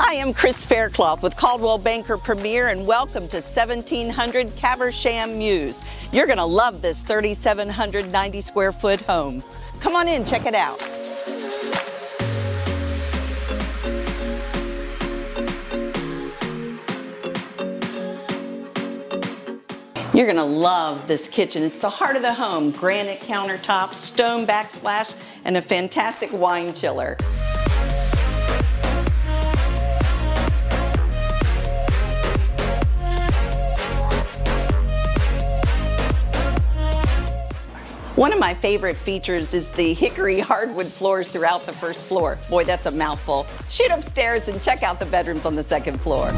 Hi, I'm Chris Faircloth with Coldwell Banker Premier and welcome to 1700 Caversham Mews. You're going to love this 3,790 square foot home. Come on in, check it out. You're gonna love this kitchen. It's the heart of the home. Granite countertops, stone backsplash, and a fantastic wine chiller. One of my favorite features is the hickory hardwood floors throughout the first floor. Boy, that's a mouthful. Shoot upstairs and check out the bedrooms on the second floor.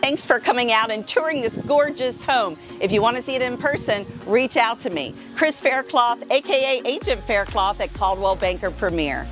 Thanks for coming out and touring this gorgeous home. If you want to see it in person, reach out to me. Chris Faircloth, aka Agent Faircloth at Coldwell Banker Premier.